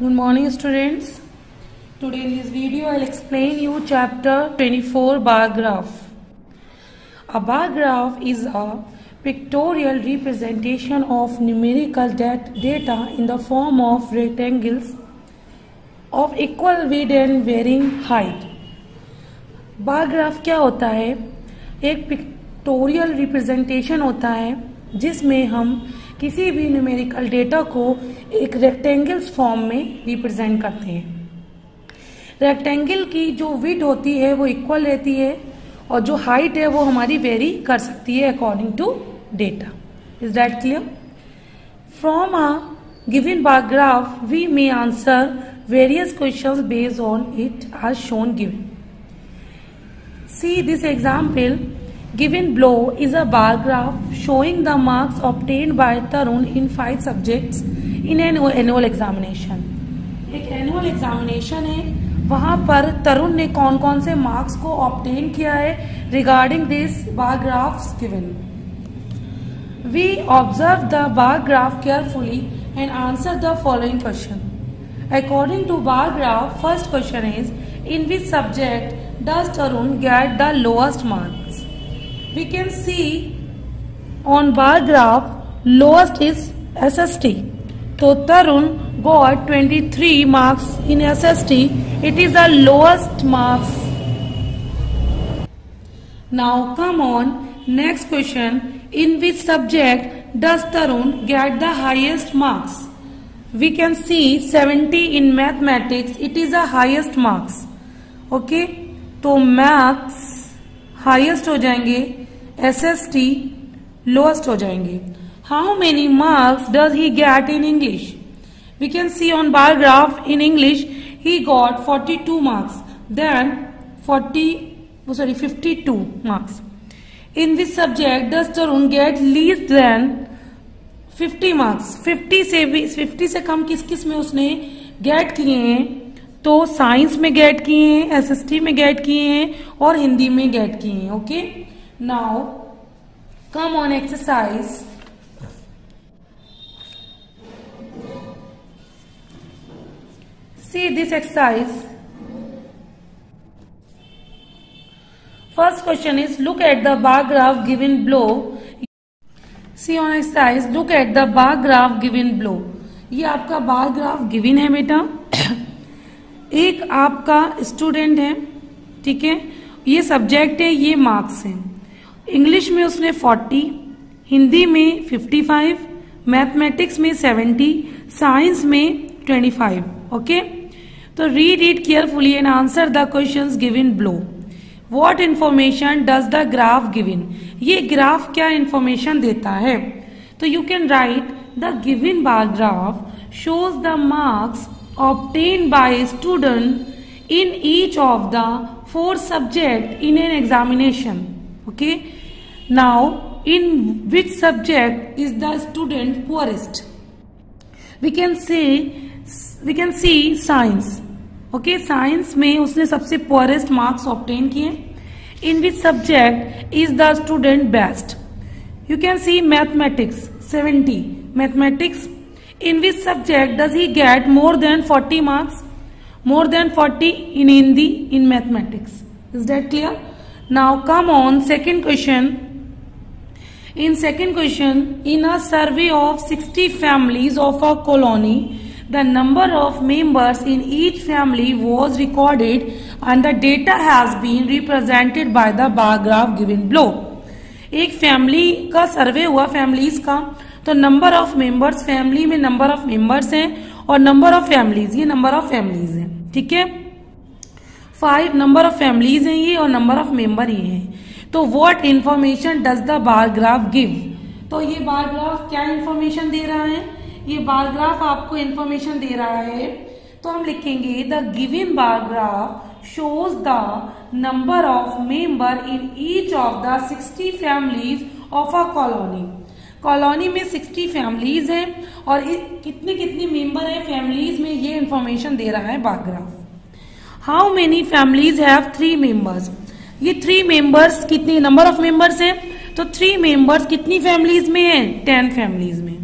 Good morning students. Today in this video I'll explain you chapter 24 bar graph. A bar graph is a pictorial representation of numerical dat- data in the form of rectangles of equal width and varying height. Bar graph क्या होता है एक pictorial representation होता है जिसमें हम किसी भी न्यूमेरिकल डेटा को एक रेक्टेंगल्स फॉर्म में रिप्रेजेंट करते हैं। रेक्टेंगल की जो विड होती है, वो इक्वल रहती है और जो हाइट है, वो हमारी वेरी कर सकती है according to data is that clear from a given bar graph we may answer various questions based on it are shown given See this example. given below is a bar graph showing the marks obtained by tarun in five subjects in an annual examination. ek annual examination hai पर तरुण ने कौन कौन से marks को obtain किया है regarding this bar graph graphs given we observe the bar graph carefully and answer the following question according to bar graph first question is in which subject does Tarun get the lowest marks We can see on bar graph lowest is SST. So Tarun got 23 marks in SST. It is the lowest marks. Now come on next question. In which subject does Tarun get the highest marks? We can see 70 in mathematics. It is the highest marks. Okay तो maths highest हो जाएँगे S S T lowest हो जाएँगे। How many marks does he get in English we can see on bar graph in English he got 42 marks then 40 sorry 52 marks in this subject does Tarun get least then 50 marks 50 से भी 50 से कम किस किसमें उसने get किए हैं? तो साइंस में गेट किए हैं एसएसटी में गेट किए हैं और हिंदी में गेट किए हैं okay now come on exercise see this exercise first question is look at the bar graph given below see on exercise look at the bar graph given below ये आपका bar graph given है बेटा। एक आपका student है, ठीक है? ये सब्जेक्ट है, ये मार्क्स हैं। इंग्लिश में उसने 40 हिंदी में 55 मैथमेटिक्स में 70 साइंस में 25 ओके तो read it carefully and answer the questions given below what information does the graph given ये ग्राफ क्या इंफॉर्मेशन देता है? तो you can write the given bar graph shows the marks obtained by a student in each of the four subject in an examination okay now in which subject is the student poorest we can say we can see science okay science में उसने सबसे poorest marks obtain किए in which subject is the student best you can see mathematics 70 mathematics in which subject does he get more than 40 marks more than 40 in Hindi in mathematics is that clear now come on second question in second question in a survey of 60 families of a colony the number of members in each family was recorded and the data has been represented by the bar graph given below एक family का survey हुआ families का तो number of members family में number of members हैं और number of families ये number of families हैं, ठीक है? फाइव नंबर ऑफ़ फैमिलीज़ हैं ये और नंबर ऑफ़ मेंबर ये हैं। तो what information does the bar graph give तो ये बार ग्राफ क्या इंफॉर्मेशन दे रहा है? ये बार ग्राफ आपको इंफॉर्मेशन दे रहा है। तो हम लिखेंगे the given bar graph shows the number of member in each of the sixty families of a colony colony में 60 फैमिलीज़ हैं और कितनी कितनी मेंबर है फैमिलीज़ में, ये इंफॉर्मेशन दे रहा है bar graph how many families have three members ये थ्री मेंबर्स कितनी नंबर ऑफ़ मेंबर्स हैं? तो थ्री मेंबर्स कितनी फैमिलीज़ में है? टेन फैमिलीज़ में।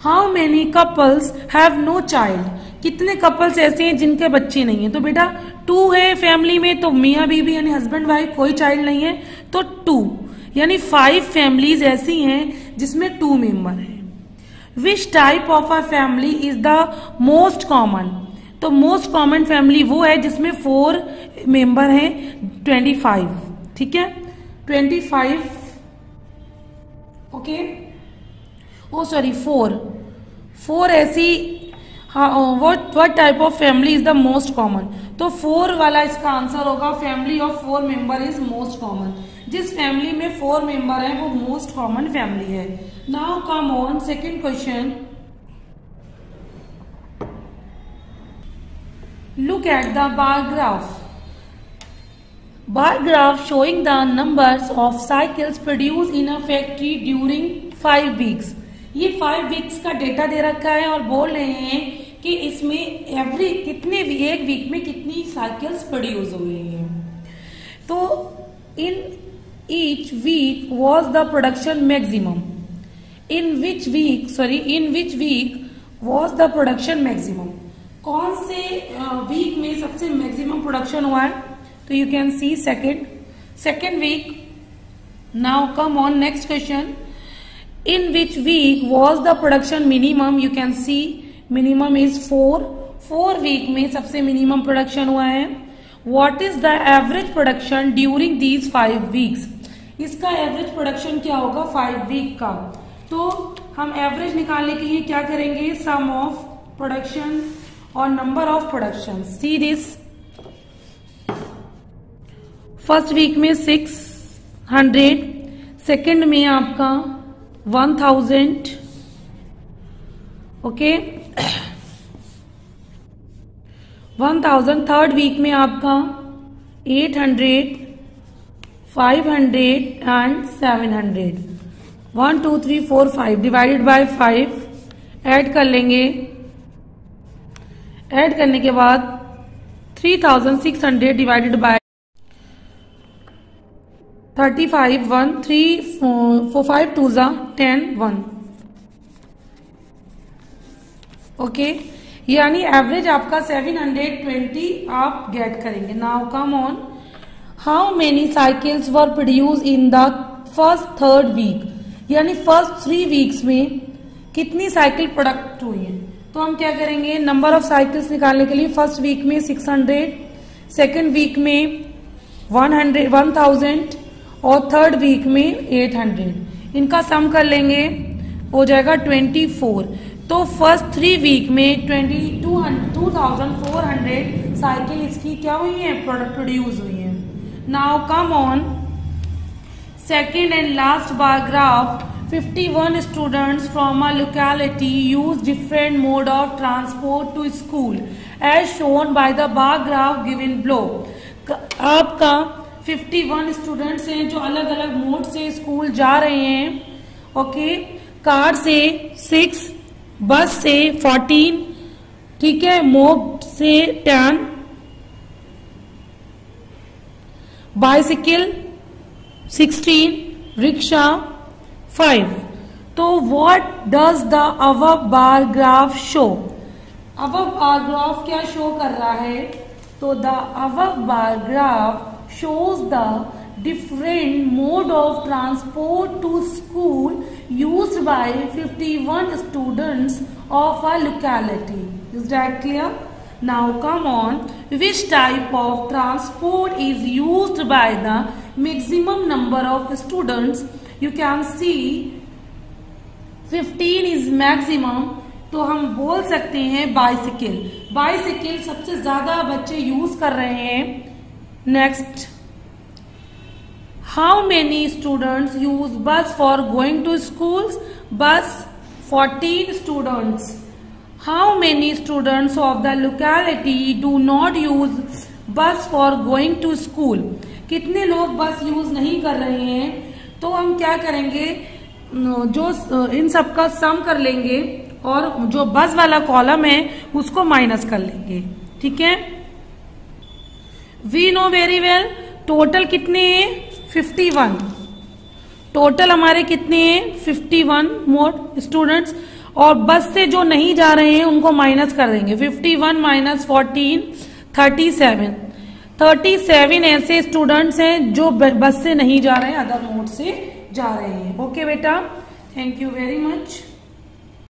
How many couples have no child कितने कपल्स ऐसे हैं जिनके बच्चे नहीं है? तो बेटा टू है फैमिली में तो मियाँ बीबी यानी हस्बैंड वाइफ कोई चाइल्ड नहीं है तो टू यानी फाइव फैमिलीज़ ऐसी हैं जिसमें टू मेंबर हैं। Which type of a family is the most common तो मोस्ट कॉमन फैमिली वो है जिसमें फोर मेंबर हैं ट्वेंटी फाइव ठीक है? Twenty five okay oh sorry four four ऐसी what what type of family is the most common तो four वाला इसका आंसर होगा family of four member is most common जिस फैमिली में फोर मेंबर है, वो मोस्ट कॉमन फैमिली है। Now come on second question look at the bar graph bar graph showing the numbers of cycles produce in a factory during five weeks ये five weeks का data दे रखा है और बोल रहे हैं कि इसमें एवरी कितने एक वीक में कितनी साइकिल्स प्रोड्यूस हुई हैं। तो in each week was the production maximum in which week sorry in which week was the production maximum कौन से वीक में सबसे मैक्सिमम प्रोडक्शन हुआ है? तो you can see second second week now come on next question in which week was the production minimum you can see minimum is four four week में सबसे minimum production हुआ है। What is the average production during these five weeks इसका average production क्या होगा? Five week का। तो हम एवरेज निकालने के लिए क्या करेंगे? सम ऑफ़ प्रोडक्शन और number of production see this first week में सिक्स हंड्रेड सेकेंड में आपका one thousand okay one thousand third week में आपका eight hundred five hundred and seven hundred one two three four five divided by five add कर लेंगे. Add करने के बाद three thousand six hundred divided by thirty five one three four five two ज़ा ten one okay यानी average आपका seven hundred twenty आप get करेंगे। Now come on how many cycles were produce in the first third week यानी first three weeks में कितनी cycle product हुई है? तो हम क्या करेंगे? नंबर ऑफ़ साइकिल्स निकालने के लिए फ़र्स्ट वीक में सिक्स हंड्रेड सेकेंड वीक में वन हंड्रेड वन थाउज़ेंड और थर्ड वीक में 800 इनका सम कर लेंगे, हो जाएगा 24 तो फ़र्स्ट थ्री वीक में 22 2400 साइकिल इसकी क्या हुई है? प्रोडक्ट प्रोड्यूस हुई है। Now come on second and last bar graph 51 students from a locality use different mode of transport to school, as shown by the bar graph given below. आपका 51 students हैं जो अलग अलग मोड से school जा रहे हैं। ओके कार से सिक्स बस से 14 ठीक है, मोब से 10 बाइसिकल 16 रिक्शा 5 तो व्हाट डज द अव bar graph show our bar graph क्या शो कर रहा है? तो the uh bar graph shows the different mode of transport to school used by 51 students of a locality. Is that clear? Now come on, which type of transport is used by the maximum number of students? You can see 15 is maximum तो हम बोल सकते हैं bicycle bicycle सबसे ज़्यादा बच्चे use कर रहे हैं Next, how many students use bus for going to schools? Bus 14 students. How many students of the locality do not use bus for going to school? कितने लोग बस यूज़ नहीं कर रहे हैं तो हम क्या करेंगे जो इन सब का सम कर लेंगे और जो बस वाला कॉलम है उसको माइनस कर लेंगे ठीक है we know very well total कितने हैं फिफ्टी वन टोटल हमारे कितने हैं? फिफ्टी वन मोर स्टूडेंट्स और बस से जो नहीं जा रहे हैं, उनको माइनस कर देंगे. 51 minus fourteen thirty seven thirty seven ऐसे स्टूडेंट्स हैं जो बस से नहीं जा रहे हैं अदर मोड से जा रहे हैं. ओके बेटा? Thank you very much